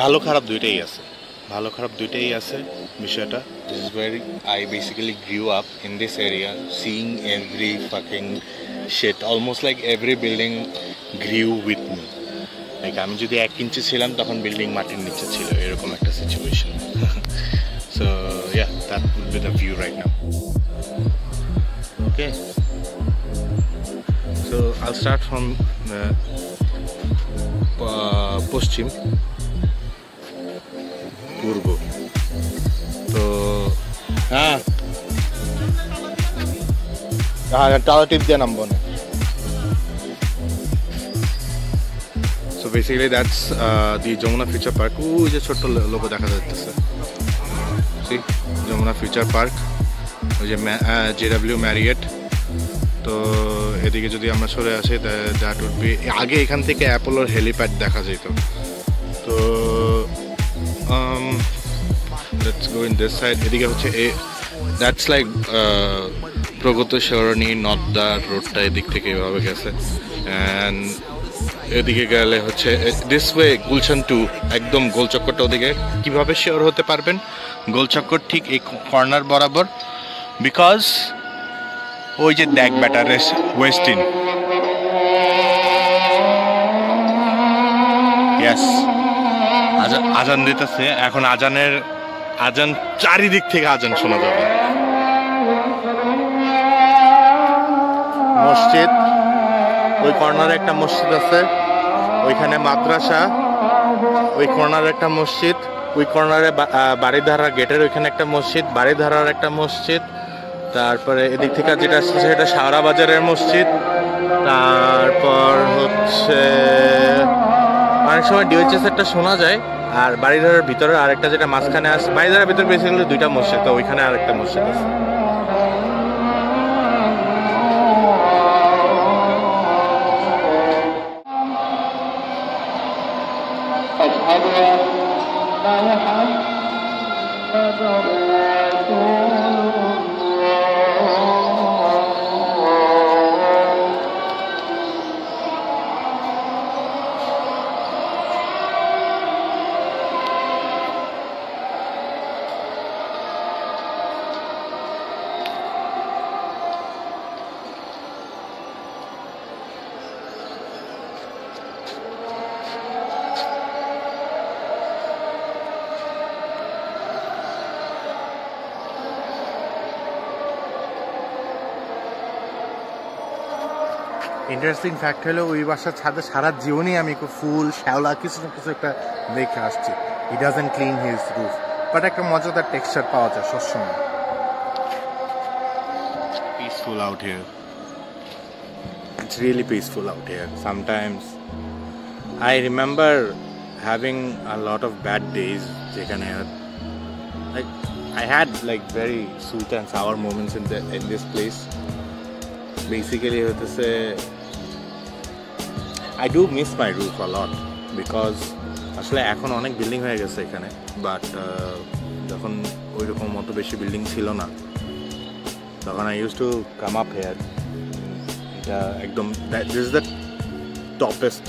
ভালো খারাপ দুইটাই আছে। ভালো খারাপ দুইটাই আছে বিষয়টা। This is where I basically grew up in this area seeing every fucking shit almost like every building grew with me like আমি যদি এক ইঞ্চি ছিলাম তখন বিল্ডিং মাটির নিচে ছিল এরকম একটা situation so yeah that would be the view right now okay so I'll start from পশ্চিম পূর্ব। তো হ্যাঁ। হ্যাঁ টাওয়ার টিপ দিয়ে নামবো না। So basically that's the Jamuna future park ওই যে ছোট্ট লোক দেখা যাচ্ছে। সি যমুনা ফিউচার পার্ক ওই যে জে ডাব্লিউ ম্যারিয়েট তো, এদিকে যদি আমরা সরে আসি দ্যাট উড বি আগে এখান থেকে অ্যাপোলোর হেলিপ্যাড দেখা যেত। তো let's go in this side এদিকে হচ্ছে এ দ্যাটস লাইক প্রগত সরণী, নদ্দার রোডটা এদিক থেকে এভাবে গেছে। অ্যান্ড এদিকে গেলে হচ্ছে দিস ওয়ে গুলশান টু একদম গোলচক্করটা ওদিকে। কীভাবে শিওর হতে পারবেন? গোলচক্কর ঠিক এই কর্নার বরাবর। বিকজ ওই যে দেখ ব্যাটার ওয়েস্টিন ইয়াস আজান আজান দিতেছে। এখন আজানের আজান চারিদিক থেকে আজান শোনা যাবে। মসজিদ, ওই কর্নারে একটা মসজিদ আছে, ওইখানে মাদ্রাসা, ওই কর্নারে একটা মসজিদ, ওই কর্নারে বাড়িধারা গেটের ওইখানে একটা মসজিদ বাড়িধারার একটা মসজিদ, তারপরে এদিক থেকে যেটা আসছে সেটা সারা বাজারের মসজিদ, তারপর হচ্ছে অনেক সময় ডিওএইচএস একটা শোনা যায় আর বাড়িধারার ভিতরে আরেকটা যেটা মাঝখানে আছে বাড়িধারার ভিতরে বেসিক্যালি দুইটা মসজিদ তো ওইখানে আরেকটা মসজিদ আছে أشهد أن محمد رسول الله ইন্টারেস্টিং ফ্যাক্ট হলো ওই বাসার ছাদে সারা জীবনই আমি ফুল শ্যাওলা কিছু না কিছু একটা দেখে আসছি he doesn't clean his roof but একটা মজাদার টেক্সচার পাওয়া যায় সবসময় peaceful out here. It's really peaceful out here. Sometimes I remember having a lot of bad days. like I had like very sweet and sour moments in the in this place. Basically, হতেছে I do miss my roof a lot because আসলে এখন অনেক building হয়ে গেছে এখানে but যখন ওই রকম মতো বেশি বিল্ডিং ছিল না, তখন I use to come up here এটা একদম this is the toppest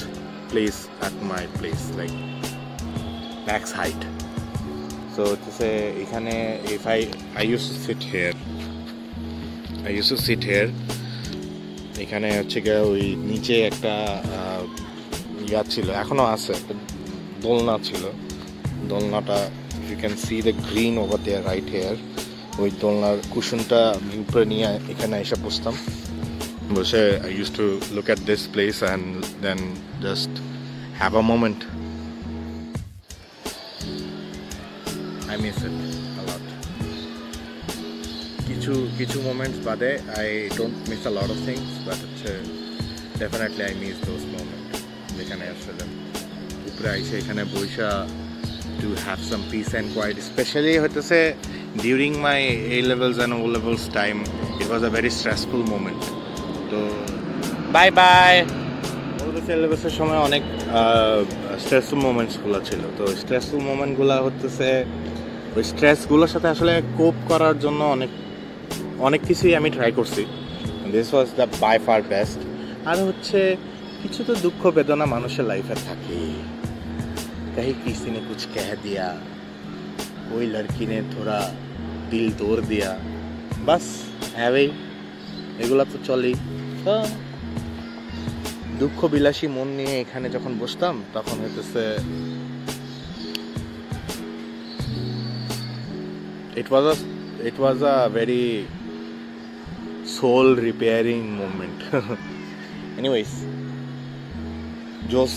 place at my place like max height so হচ্ছে এখানে if I I use to sit here I use to sit here এখানে হচ্ছে গিয়ে ওই নিচে একটা ইয়া ছিল এখনও আছে দোলনা ছিল। দোলনাটা you can see the green over there right here ওই দোলনার কুশনটা উপরে নিয়ে এখানে এসে বসতাম। বসে I use to look at this place and then just have a moment I miss it কিছু কিছু মোমেন্টস বাদে I don't miss a lot of things but হচ্ছে definitely I miss those moment যেখানে আসলে উপরে আইসে এখানে বৈশা to have some peace and quiet specially হইতেছে during my A levels and O levels time it was a very stressful moment তো by বাই এ লেভেলসের সময় অনেক স্ট্রেসফুল মোমেন্টসগুলো ছিল। তো স্ট্রেসফুল মোমেন্টগুলো হচ্ছে ওই স্ট্রেসগুলোর সাথে আসলে কোপ করার জন্য অনেক অনেক কিছুই আমি ট্রাই করছি this was the by far best আর হচ্ছে কিছু তো দুঃখ বেদনা মানুষের লাইফে থাকে ही किसी ने कुछ कह दिया कोई लड़की ने थोड़ा दिल तोड़ दिया বাস হ্যাঁ এগুলো তো চলেই তো দুঃখ বিলাসী মন নিয়ে এখানে যখন বসতাম তখন হইতেছে it was a it was a very soul repairing moment. Anyways জোস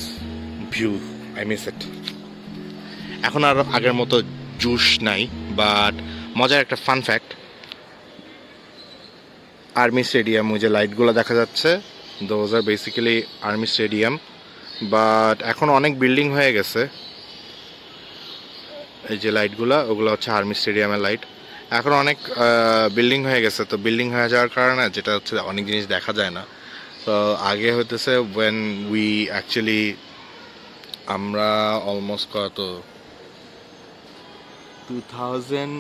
ভিউ আই মিস ইট এখন আর আগের মতো জুস নাই বাট মজার একটা ফান ফ্যাক্ট আর্মি স্টেডিয়াম ওই যে লাইটগুলো দেখা যাচ্ছে those are basically army stadium but এখন অনেক বিল্ডিং হয়ে গেছে। এই যে লাইটগুলো ওগুলো হচ্ছে আর্মি স্টেডিয়ামের লাইট এখন অনেক বিল্ডিং হয়ে গেছে। তো বিল্ডিং হয়ে যাওয়ার কারণে যেটা হচ্ছে অনেক জিনিস দেখা যায় না। তো আগে হইতেছে ওয়েন উই অ্যাকচুয়ালি আমরা অলমোস্ট কত? Two thousand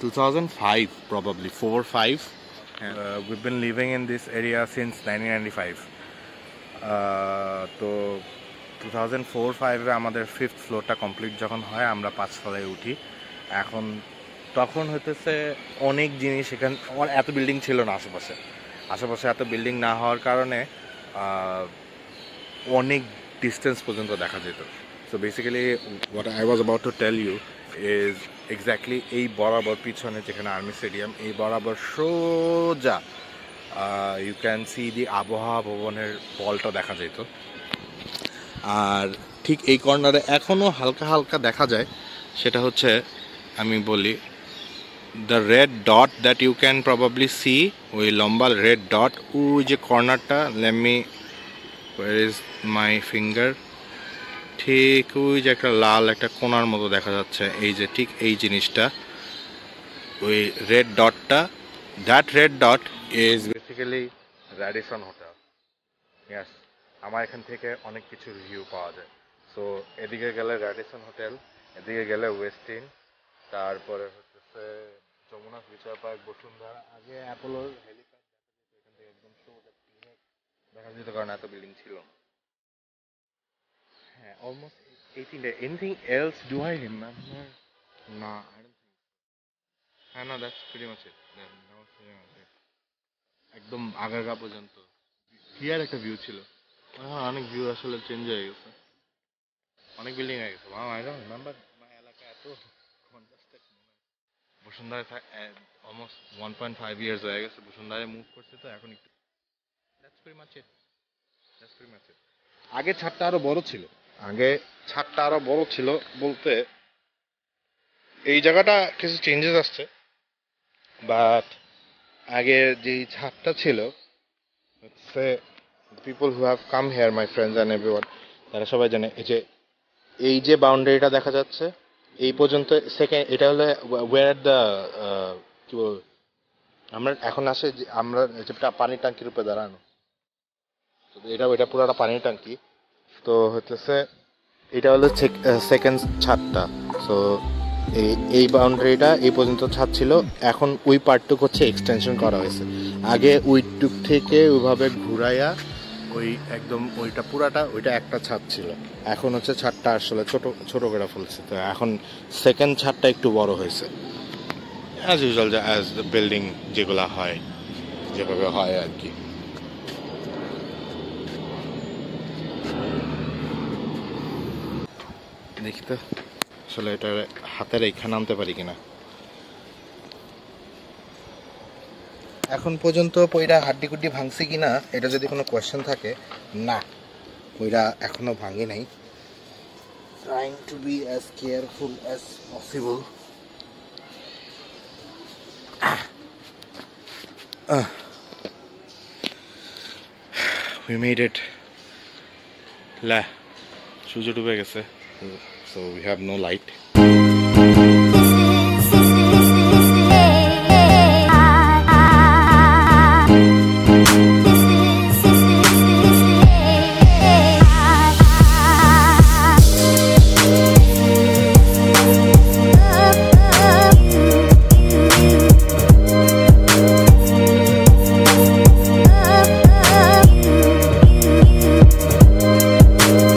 two thousand five probably four five we've been living in this area since nineteen ninety five তো টু থাউজেন্ড ফোর ফাইভে আমাদের ফিফথ ফ্লোরটা কমপ্লিট যখন হয়, আমরা পাঁচতলায় উঠি। এখন, তখন হইতেছে অনেক জিনিস এখানে এত বিল্ডিং ছিল না আশেপাশে। আশেপাশে এত বিল্ডিং না হওয়ার কারণে অনেক ডিস্টেন্স পর্যন্ত দেখা যেত। So basically what I was about to tell you is exactly এই বরাবর পিছনে যেখানে আর্মি স্টেডিয়াম এই বরাবর সোজা ইউ ক্যান সি দি আবহাওয়া ভবনের বলটা দেখা যেত। আর ঠিক এই কর্নারে এখনও হালকা হালকা দেখা যায়, সেটা হচ্ছে, আমি বলি the red dot that you can probably see ওই লম্বা রেড ডট ওই যে কর্নারটা let me where is my finger ঠিক ওই যে একটা লাল একটা কোনার মতো দেখা যাচ্ছে, এই যে ঠিক এই জিনিসটা, ওই red ডটটা that red dot is basically Radisson hotel yes আমার এখান থেকে অনেক কিছু রিভিউ পাওয়া যায়। সো এদিকে গেলে র্যাডিসন হোটেল এদিকে গেলে ওয়েস্টিন তারপরে হচ্ছে যমুনা ফিউচার পার্ক, বসুন্ধরা, আগে অ্যাপোলোর একদম দেখা যেত, কারণ এত বিল্ডিং ছিল হ্যাঁ almost eighteen day anything else do I remember না হ্যাঁ না দ্যাটস প্রিটি মাচ ইট একদম আগারগা পর্যন্ত। ক্লিয়ার একটা ভিউ ছিল। হ্যাঁ অনেক ভিউ আসলে চেঞ্জ হয়ে গেছে। অনেক বিল্ডিং হয়ে গেছে। মা আই ডোন্ট রিমেম্বার মাই এলাকা এত বসুন্ধরায় almost one point five years হয়ে গেছে। বসুন্ধরায় মুভ করছে তো, এখন একটু দ্যাটস প্রিটি মাচ ইট আগে ছাদটা আরও বড় ছিল। আগে ছাদটা আরও বড় ছিল বলতে এই জায়গাটা কিছু চেঞ্জেস আসছে। বাট আগে যে ছাদটা ছিল হচ্ছে people who have come here my friends and everyone তারা সবাই জানে এই যে এই যে বাউন্ডারিটা দেখা যাচ্ছে, এই পর্যন্ত সেকেন্ড এটা হলো ওয়ার দ্য কি বল আমরা এখন আসে যে, আমরা যেটা পানির ট্যাঙ্কির উপরে দাঁড়ানো। তো এটা এটা পুরোটা পানির ট্যাঙ্কি। তো হচ্ছে এটা হলো সেকেন্ড ছাদটা। সো এই এই বাউন্ডারিটা এই পর্যন্ত ছাদ ছিল। এখন ওই পার্টটুক হচ্ছে এক্সটেনশন করা হয়েছে। আগে ওইটুক থেকে ওইভাবে ঘুরাইয়া ওই একদম ওইটা পুরাটা, ওইটা একটা ছাদ ছিল। এখন হচ্ছে ছাদটা আসলে ছোট ছোট করে ফেলছে। তো এখন সেকেন্ড ছাদটা একটু বড় হয়েছে। As usual as the building যেগুলো হয়, যেভাবে হয় আর কি। দেখি তো, আসলে এটা হাতের এইখানে আনতে পারি কিনা? এখন পর্যন্ত পইরা হাড্ডি কুড্ডি ভাঙছে কিনা এটা যদি কোনো কোয়েশ্চেন থাকে না পইরা এখনও ভাঙে নাই। Trying to be as careful as possible we made it লা সূর্য ডুবে গেছে। So we have no light